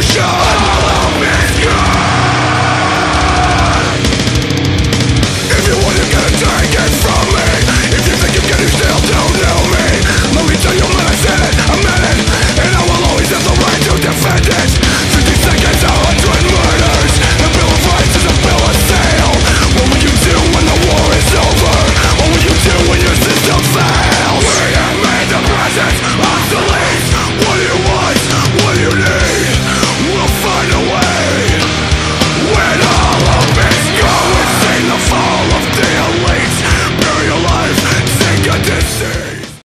revolution.